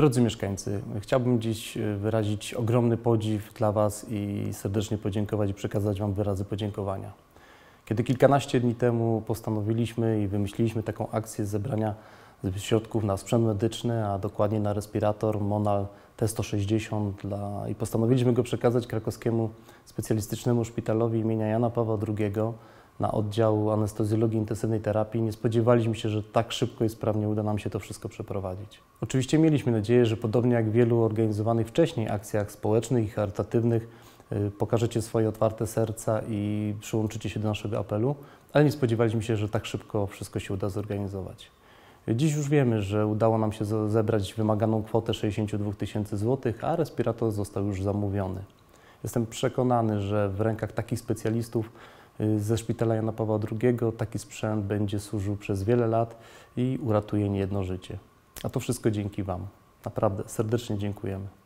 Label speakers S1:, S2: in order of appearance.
S1: Drodzy mieszkańcy, chciałbym dziś e, wyrazić ogromny podziw dla Was i serdecznie podziękować i przekazać Wam wyrazy podziękowania. Kiedy kilkanaście dni temu postanowiliśmy i wymyśliliśmy taką akcję zebrania środków na sprzęt medyczny, a dokładnie na respirator Monal T160 dla, i postanowiliśmy go przekazać krakowskiemu specjalistycznemu szpitalowi imienia Jana Pawła II na oddział anestezjologii intensywnej terapii. Nie spodziewaliśmy się, że tak szybko i sprawnie uda nam się to wszystko przeprowadzić. Oczywiście mieliśmy nadzieję, że podobnie jak w wielu organizowanych wcześniej akcjach społecznych i charytatywnych, y, pokażecie swoje otwarte serca i przyłączycie się do naszego apelu, ale nie spodziewaliśmy się, że tak szybko wszystko się uda zorganizować. Dziś już wiemy, że udało nam się zebrać wymaganą kwotę 62 tysięcy złotych, a respirator został już zamówiony. Jestem przekonany, że w rękach takich specjalistów ze szpitala Jana Pawła II taki sprzęt będzie służył przez wiele lat i uratuje niejedno życie. A to wszystko dzięki Wam. Naprawdę serdecznie dziękujemy.